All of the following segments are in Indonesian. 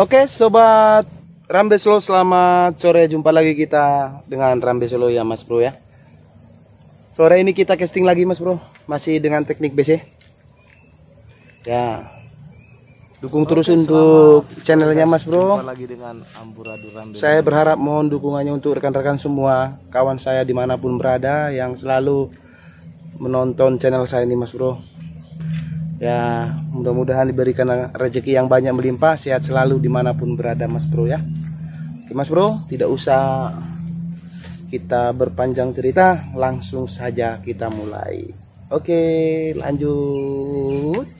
Oke sobat Rambe Solo selamat sore jumpa lagi kita dengan Rambe Solo ya Mas Bro ya. Sore ini kita casting lagi Mas Bro, masih dengan teknik BC. Ya. Dukung terus untuk channelnya Mas Bro. lagi dengan Amburadul Rambe. Saya berharap mohon dukungannya untuk rekan-rekan semua kawan saya di mana pun berada yang selalu menonton channel saya ini Mas Bro. Ya mudah-mudahan diberikan rezeki yang banyak melimpah, sehat selalu di mana pun berada Mas Bro ya. Oke Mas Bro, tidak usah kita berpanjang cerita, langsung saja kita mulai. Oke, lanjut.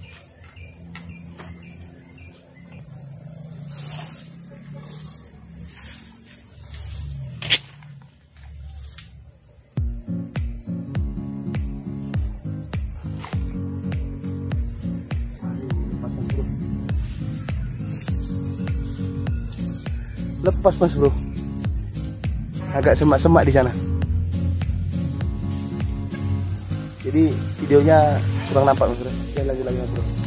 Lepas Mas Bro. Agak semak-semak di sana. Jadi videonya kurang nampak Bro. Sekali lagi lagi Bro.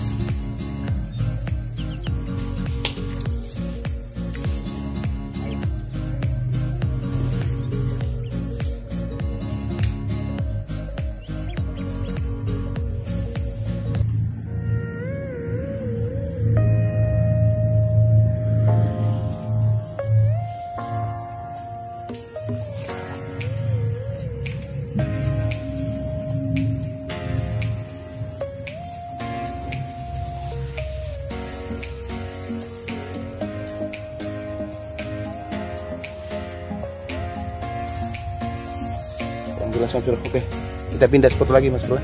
Mas Bro. Oke. Kita pindah spot lagi Mas Bro.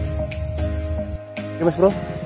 Oke Mas Bro.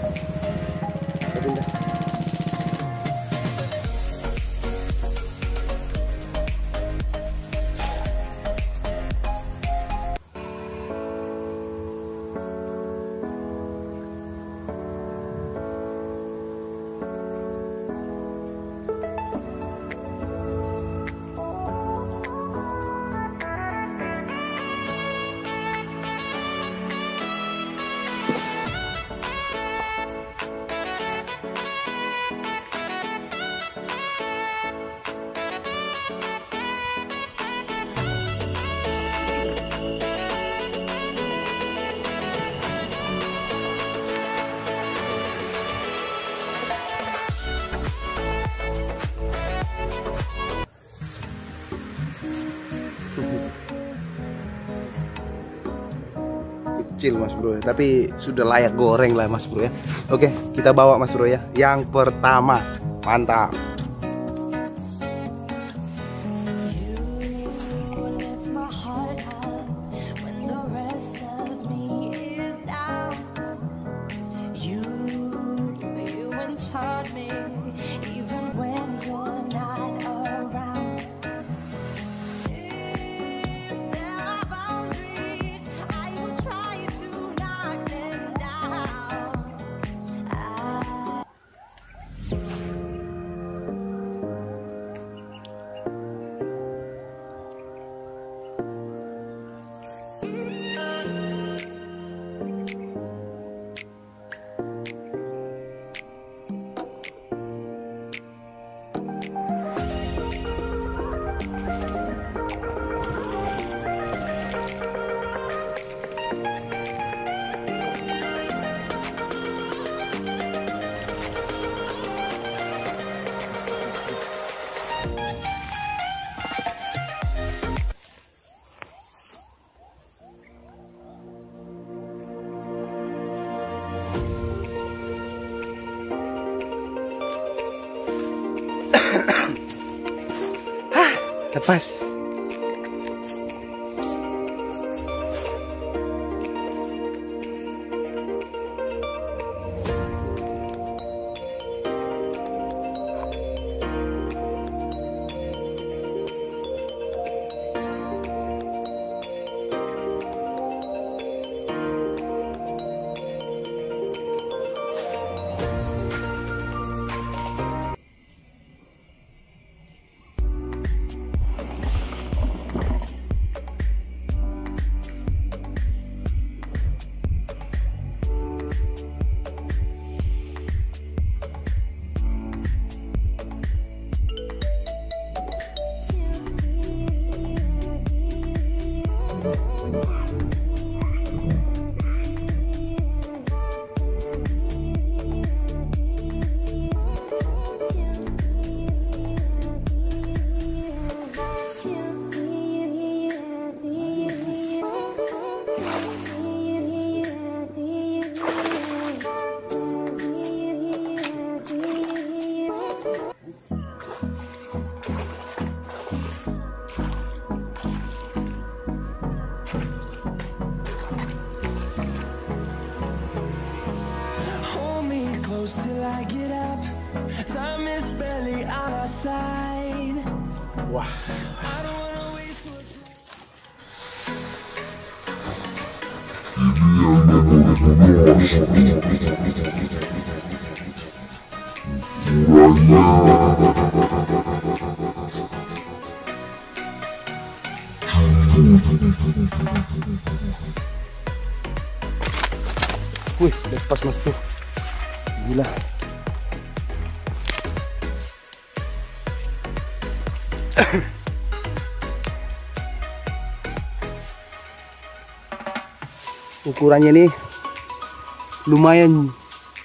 Kecil mas bro ya. tapi sudah layak goreng lah mas bro ya. Oke kita bawa mas bro ya. Yang pertama mantap lepas side. Wah. Wih, lepas mas bro. Gila. ukurannya ini lumayan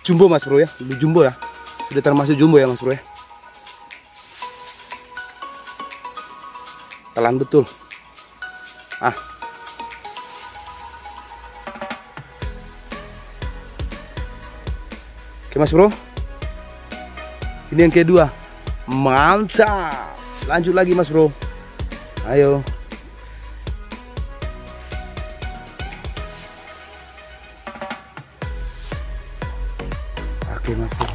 jumbo mas bro ya. Jumbo ya sudah termasuk jumbo ya mas bro ya. Telan betul. Ah. Oke mas bro. Ini yang kedua. Mantap lanjut lagi mas bro. Ayo. Oke mas bro.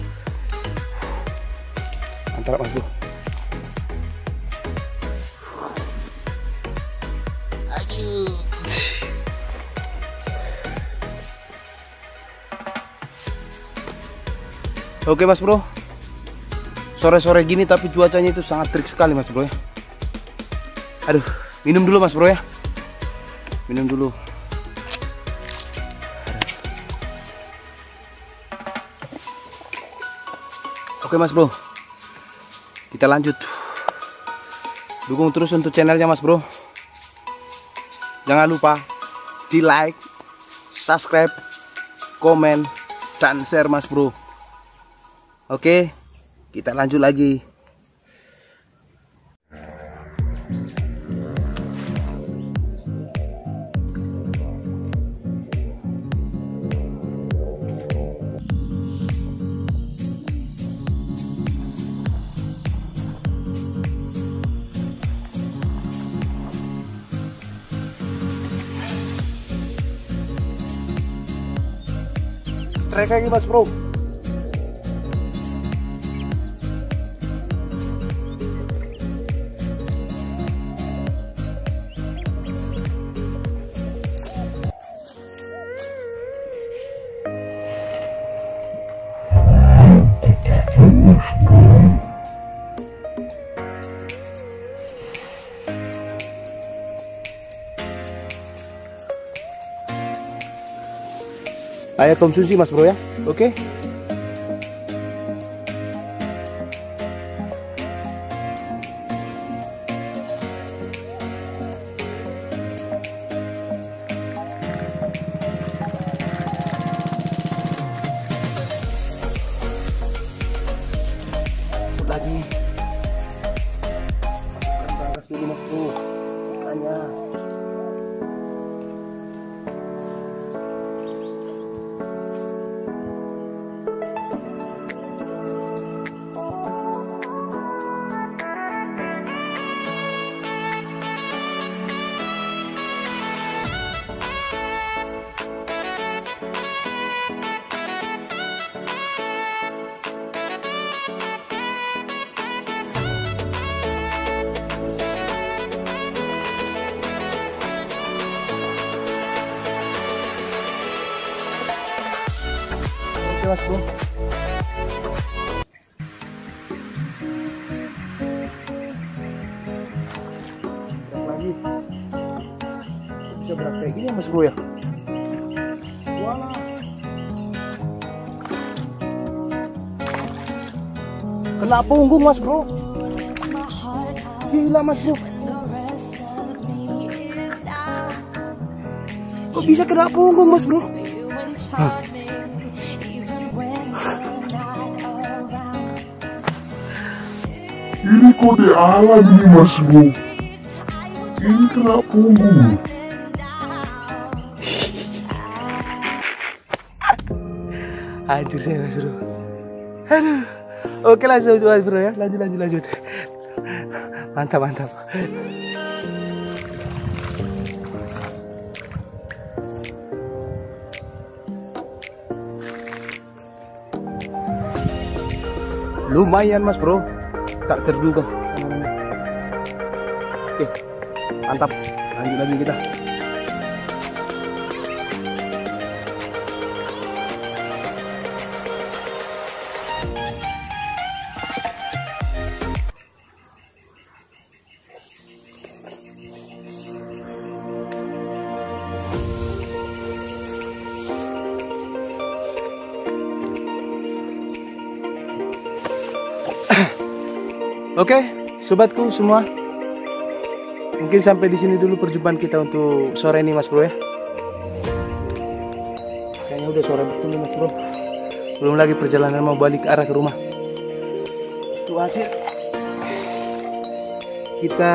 Mantap mas bro. Ayo Oke mas bro Sore-sore gini tapi cuacanya itu sangat terik sekali mas bro ya. Aduh minum dulu mas bro ya. Minum dulu. Oke mas bro. Kita lanjut. Dukung terus untuk channelnya mas bro. Jangan lupa Di like Subscribe Komen Dan share mas bro. Oke Kita lanjut lagi. Trek lagi mas bro Ayo konsumsi mas bro ya. Oke. Masuk lagi. Ke atas dulu mas bro Oke mas bro lagi. Bisa berapa? Kayak gini ya mas bro ya Kena punggung mas bro. Gila mas bro. Kok bisa kena punggung mas bro? You Ini kode alam nih mas bro. Ini kena punggung. Hancur saya mas bro. Aduh. Oke langsung mas bro ya. Lanjut lanjut lanjut. Mantap mantap. Lumayan mas bro tak terduga oke mantap. Lanjut lagi kita Oke, sobatku semua. Mungkin sampai di sini dulu perjumpaan kita untuk sore ini, Mas Bro ya. Kayaknya udah sore betul nih, Mas Bro. Belum lagi perjalanan mau balik arah ke rumah. Tuh hasil. Kita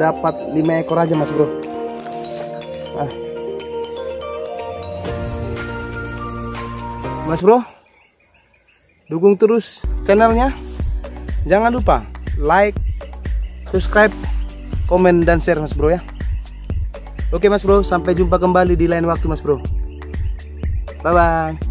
dapat 5 ekor aja, Mas Bro. Ah. Mas Bro, dukung terus channelnya. Jangan lupa like, subscribe, komen dan share Mas Bro ya. Oke Mas Bro, sampai jumpa kembali di lain waktu Mas Bro. Bye bye.